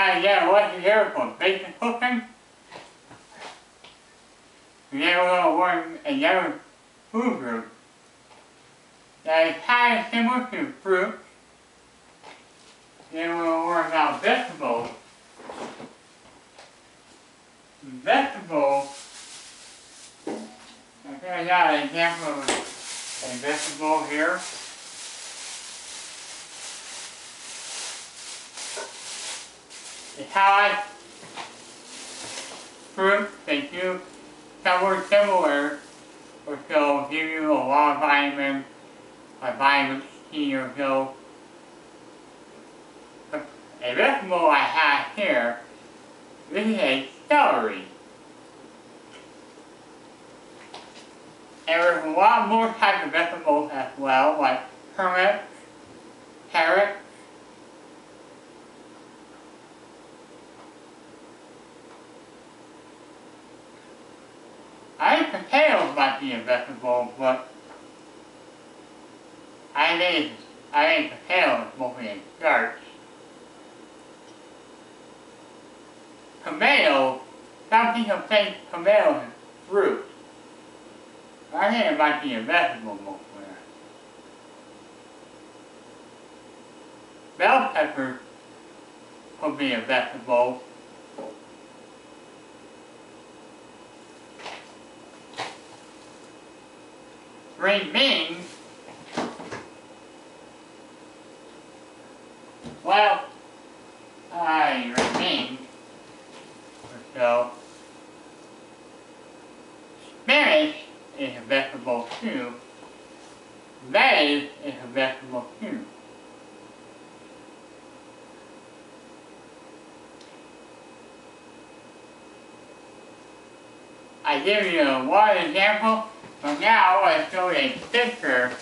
Yeah, yeah, what's here for basic cooking? We're gonna learn another food group that is kind of similar to fruit. Then gonna learn about vegetables. Vegetables. Okay, I got an example of a vegetable here. How I fruit they do similar, which will give you a lot of vitamins, like vitamin C or so. A vegetable I have here, this is a celery. And there's a lot more types of vegetables as well, like turnips, carrots, I think potatoes might be a vegetable, but I think I think potatoes mostly a starch. Tomato, some people think tomato is fruit. I think it might be a vegetable mostly. Bell pepper could be a vegetable. Beans, well, I beans, so spinach is a vegetable too, lettuce is a vegetable too. I give you one example so now I show a picture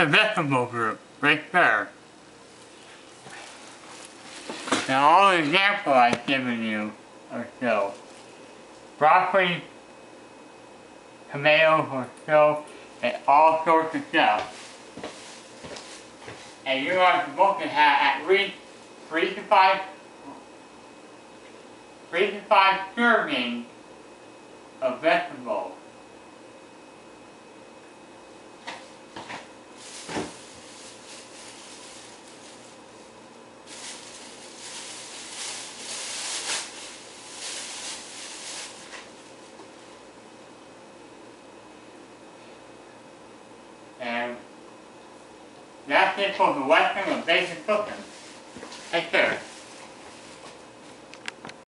Vegetable group, right there. Now all the examples I've given you are so. Broccoli, tomatoes or so, and all sorts of stuff. And you are supposed to have at least three to five three to five servings of vegetables. That's it for the lesson of basic cooking. Take care.